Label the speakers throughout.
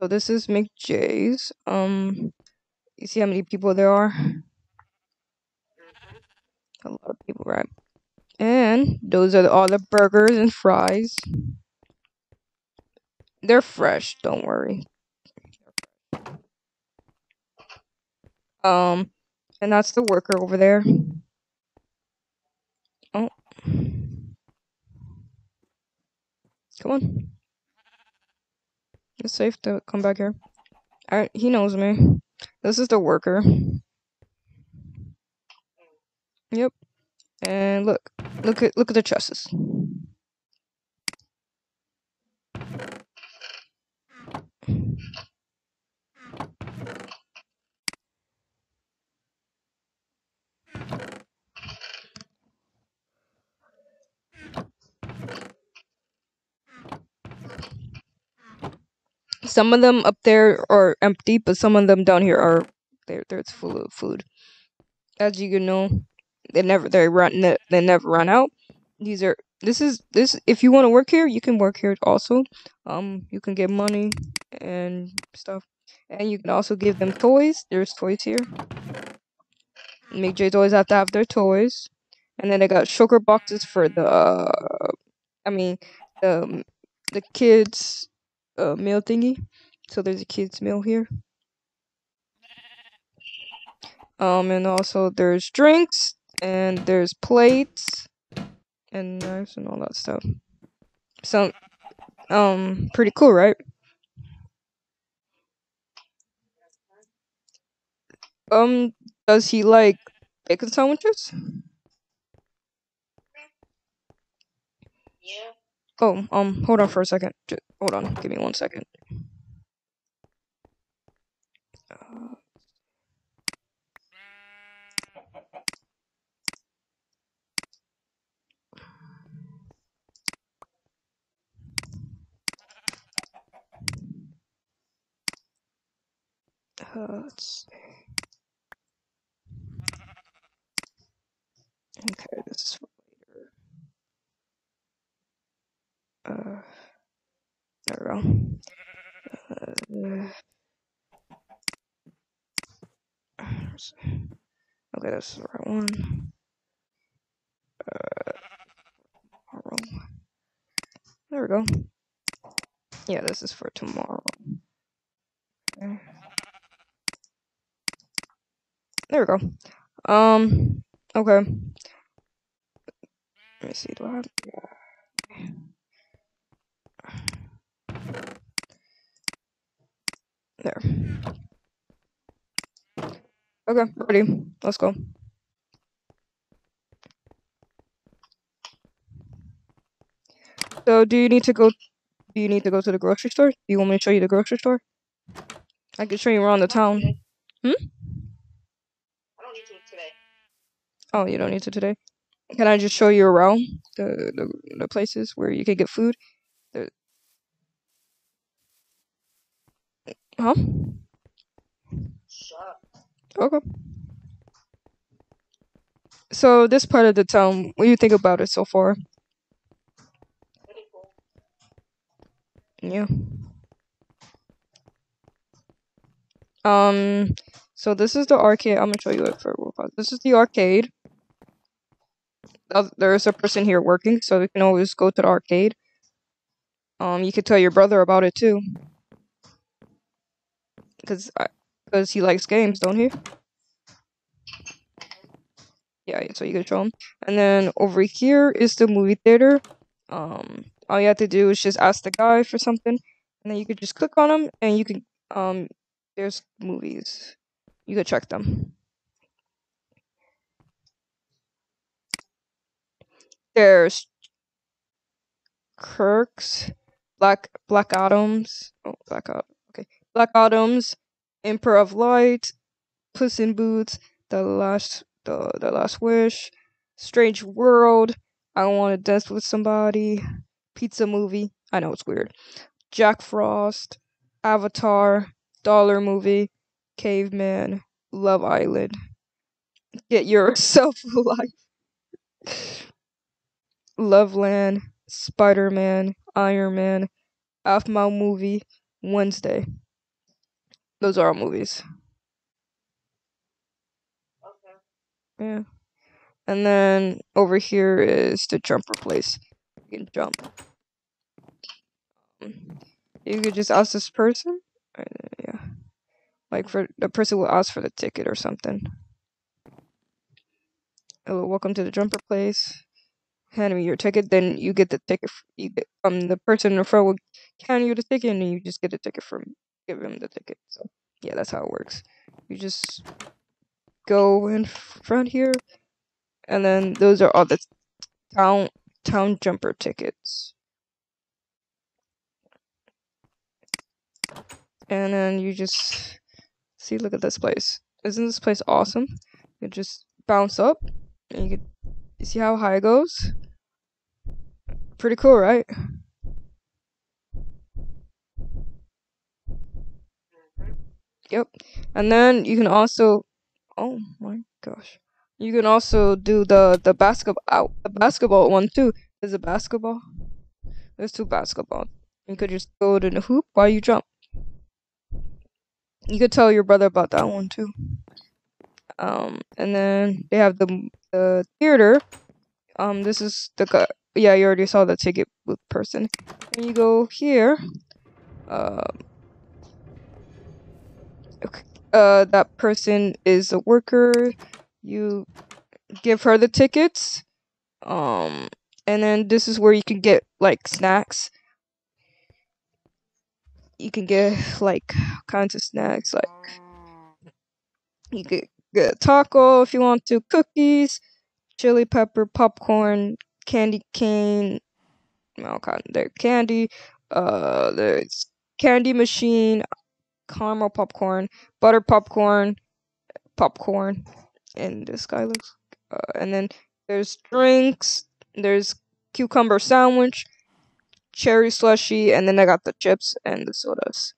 Speaker 1: So this is McJay's. Um, you see how many people there are? A lot of people, right? And those are all the burgers and fries. They're fresh, don't worry. Um, and that's the worker over there. Oh. Come on. It's safe to come back here. He knows me. This is the worker. Yep. And look. Look at look at the chests. Some of them up there are empty, but some of them down here are there. There's full of food. As you can know, they never they run they never run out. These are this is this if you want to work here, you can work here also. Um, you can get money and stuff, and you can also give them toys. There's toys here. McJay's always have to have their toys, and then they got sugar boxes for the. Uh, I mean, the the kids uh, meal thingy. So there's a kids meal here. Um, and also there's drinks and there's plates and knives and all that stuff. So, um, pretty cool, right? Um, does he like bacon sandwiches?
Speaker 2: Yeah.
Speaker 1: Oh, um, hold on for a second. Hold on, give me one second. Uh, let's see. Okay, this is for later. Uh, there we go. Uh, okay, that's the right one. Uh. There we go. Yeah, this is for tomorrow. Okay. There we go. Um, okay. Let me see, do I have. There. Okay, ready. Let's go. So, do you need to go? Do you need to go to the grocery store? Do you want me to show you the grocery store? I can show you around the town. Hmm.
Speaker 2: I don't need to today.
Speaker 1: Oh, you don't need to today. Can I just show you around the the, the places where you can get food? Huh?
Speaker 2: Shut up.
Speaker 1: Okay. So this part of the town, what do you think about it so far?
Speaker 2: Cool.
Speaker 1: Yeah. Um. So this is the arcade. I'm gonna show you it for real fast. This is the arcade. There's a person here working, so you can always go to the arcade. Um, you could tell your brother about it too, cause cause he likes games, don't he? Yeah, so you can show him. And then over here is the movie theater. Um, all you have to do is just ask the guy for something, and then you could just click on them, and you can um, there's movies. You could check them. There's Kirk's, Black Black Adams. Oh, Black Adam. Black Adams, Emperor of Light, Puss in Boots, The Last the The Last Wish, Strange World. I want to dance with somebody. Pizza movie. I know it's weird. Jack Frost, Avatar, Dollar Movie, Caveman, Love Island. Get yourself a life. Loveland, Spider Man, Iron Man, Half Mile Movie, Wednesday. Those are all movies.
Speaker 2: Okay.
Speaker 1: Yeah. And then over here is the jumper place. You can jump. Um, You could just ask this person. Uh, yeah. Like for the person will ask for the ticket or something. Hello, welcome to the jumper place. Hand me your ticket, then you get the ticket. f- You get, um, the person in the front will hand you the ticket, and you just get a ticket from give him the ticket. So yeah, that's how it works. You just go in front here, and then those are all the town town jumper tickets. And then you just see, look at this place. Isn't this place awesome? You just bounce up, and you can you see how high it goes. Pretty cool, right? Yep. And then you can also, oh my gosh, you can also do the the basketball out the basketball one too. There's a basketball. There's two basketball. You could just go to the hoop while you jump. You could tell your brother about that one too. Um, and then they have the the theater. Um, this is the yeah you already saw the ticket booth person. And you go here. Um. Uh that person is a worker. You give her the tickets um and then this is where you can get like snacks. You can get like kinds of snacks like you could get a taco if you want to cookies chili pepper popcorn candy cane kind there candy uh there's candy machine caramel popcorn, butter popcorn, popcorn, and this guy looks. Uh, and then there's drinks. There's cucumber sandwich, cherry slushy, and then I got the chips and the sodas.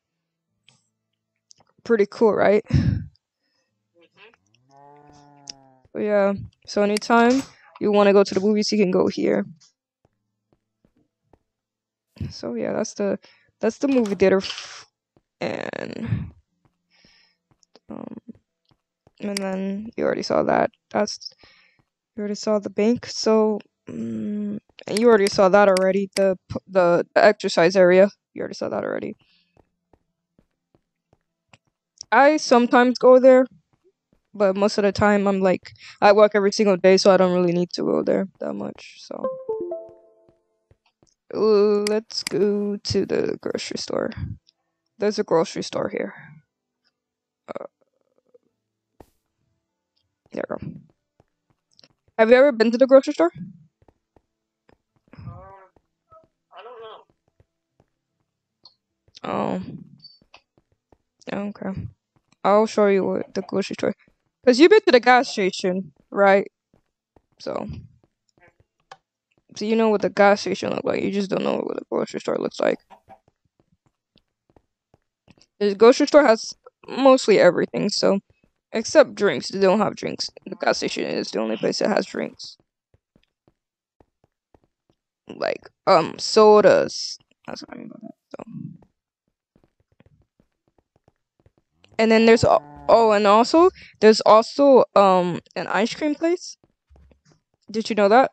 Speaker 1: Pretty cool, right?
Speaker 2: Mhm.
Speaker 1: But yeah. So anytime you want to go to the movies, you can go here. So yeah, that's the that's the movie theater, and um, and then you already saw that. That's you already saw the bank. So and you already saw that already. The the, exercise area. You already saw that already. I sometimes go there, but most of the time I'm like I work every single day, so I don't really need to go there that much. So let's go to the grocery store. There's a grocery store here. Uh, there. Have you ever been to the grocery store?
Speaker 2: I don't know.
Speaker 1: Oh, okay. I'll show you what the grocery store. Cause you've been to the gas station, right? So, so you know what the gas station look like. You just don't know what the grocery store looks like. The grocery store has mostly everything, so except drinks. They don't have drinks. The gas station is the only place that has drinks. Like um sodas. That's what I mean by that. So. And then there's oh, and also there's also um an ice cream place. Did you know that?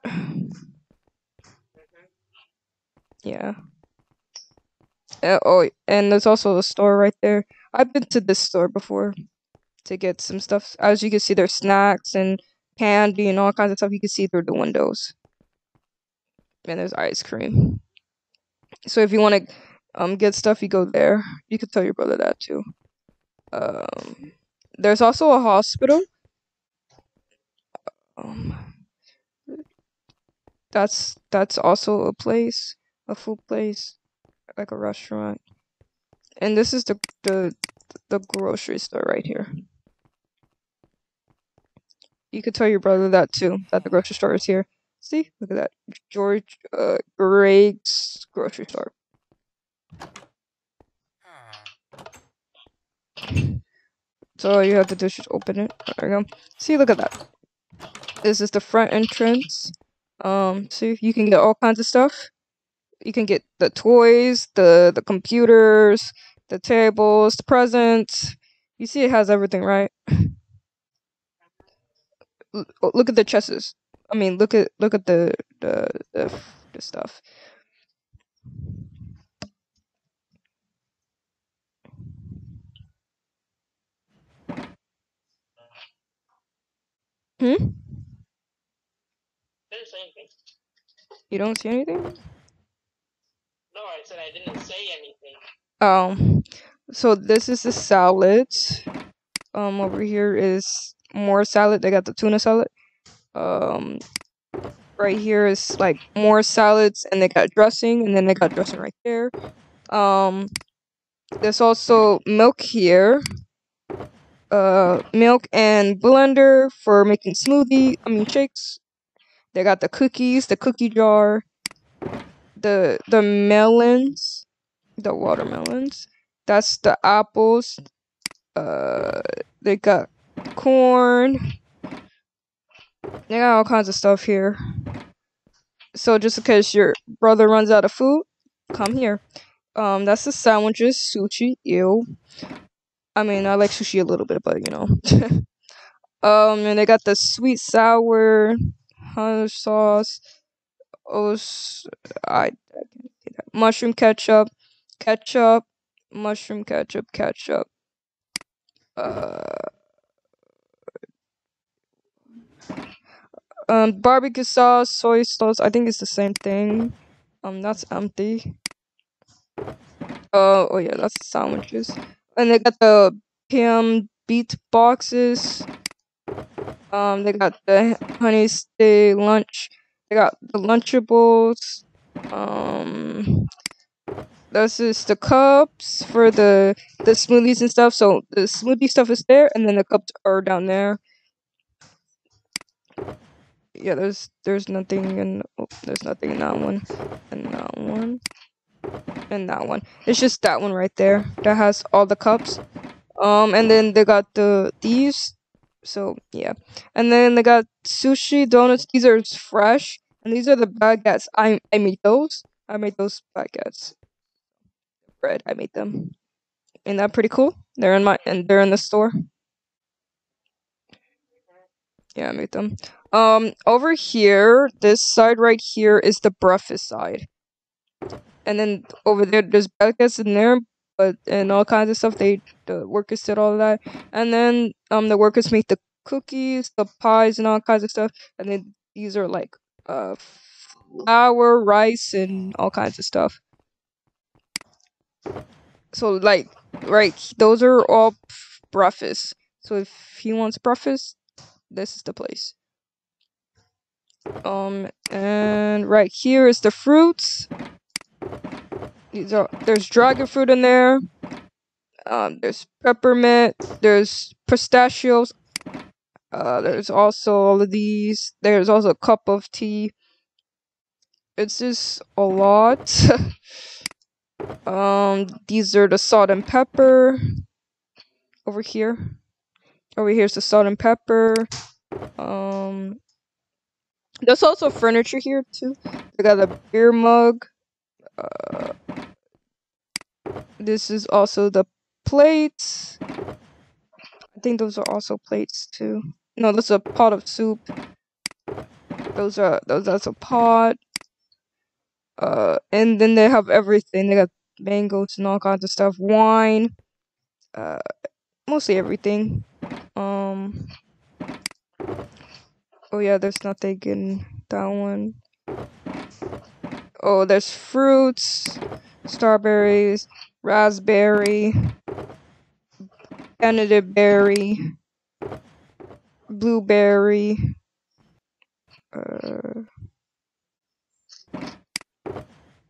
Speaker 1: Yeah. Uh, oh, and there's also a store right there. I've been to this store before to get some stuff. As you can see, there's snacks and candy and all kinds of stuff you can see through the windows. And there's ice cream. So if you want to um get stuff, you go there. You could tell your brother that too. Um, there's also a hospital. Um, that's that's also a place, a food place, like a restaurant. And this is the the the grocery store right here. You could tell your brother that too, that the grocery store is here. See, look at that, George uh, Greg's grocery store. So all you have to do is just open it. There we go. See, look at that. This is the front entrance. Um, see, you can get all kinds of stuff. You can get the toys, the the computers, the tables, the presents. You see, it has everything, right? L- oh, look at the chesses. I mean, look at look at the the the, the stuff. Hmm.
Speaker 2: Didn't say anything.
Speaker 1: You don't see anything?
Speaker 2: No, I said I didn't say anything.
Speaker 1: Um, so this is the salad. Um, over here is more salad. They got the tuna salad. Um, right here is like more salads, and they got dressing, and then they got dressing right there. Um, there's also milk here. Uh, milk and blender for making smoothie. I mean shakes. They got the cookies, the cookie jar, the the melons, the watermelons. That's the apples. Uh, they got corn. They got all kinds of stuff here. So just in case your brother runs out of food, come here. Um, that's the sandwiches, sushi, ew. I mean, I like sushi a little bit, but you know. um, and they got the sweet sour honey sauce. Oh, I can't say that. Mushroom ketchup, ketchup, mushroom ketchup, ketchup. Uh, um, barbecue sauce, soy sauce. I think it's the same thing. Um, that's empty. Uh, oh yeah, that's the sandwiches. And they got the PM beat boxes. Um, they got the honey stay lunch. They got the Lunchables. Um, this is the cups for the the smoothies and stuff. So the smoothie stuff is there, and then the cups are down there. Yeah, there's there's nothing in oh, there's nothing in that one, and that one, and that one. It's just that one right there that has all the cups. Um, and then they got the these. So yeah, and then they got sushi donuts. These are fresh, and these are the baguettes. I I made those. I made those baguettes. Bread. I made them. Isn't that pretty cool? They're in my and they're in the store. Yeah, I made them. Um, over here, this side right here is the breakfast side, and then over there, there's baguettes in there, and all kinds of stuff. They the workers did all that, and then um the workers make the cookies, the pies, and all kinds of stuff, and then these are like uh flour, rice, and all kinds of stuff. So like right, those are all breakfast. So if he wants breakfast, this is the place. Um, and right here is the fruits. These are there's dragon fruit in there. Um, there's peppermint. There's pistachios. Uh, there's also all of these. There's also a cup of tea. It's just a lot. um, these are the salt and pepper. Over here. Over here's the salt and pepper. Um, there's also furniture here too. I got a beer mug. Uh, this is also the plates. I think those are also plates too. No, that's a pot of soup. Those are those. That's a pot. Uh, and then they have everything. They got mangoes and all kinds of stuff. Wine. Uh, mostly everything. Um. Oh yeah, there's nothing in that one. Oh, there's fruits, strawberries, raspberry, Canada berry, blueberry, uh,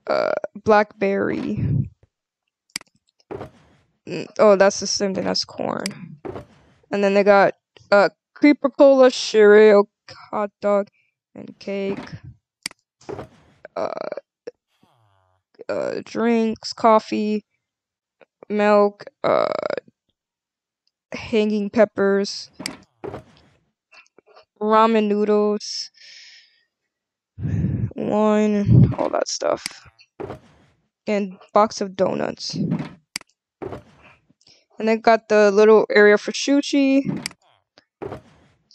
Speaker 1: uh, blackberry. Mm, Oh, that's the same thing as corn. And then they got uh creeper cola, cereal, hot dog, and cake. Uh, uh, drinks, coffee, milk, uh, hanging peppers, ramen noodles, wine, all that stuff, and box of donuts. And they got the little area for sushi.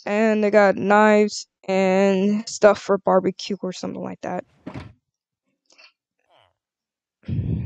Speaker 1: And they got knives and stuff for barbecue or something like that. Hmm.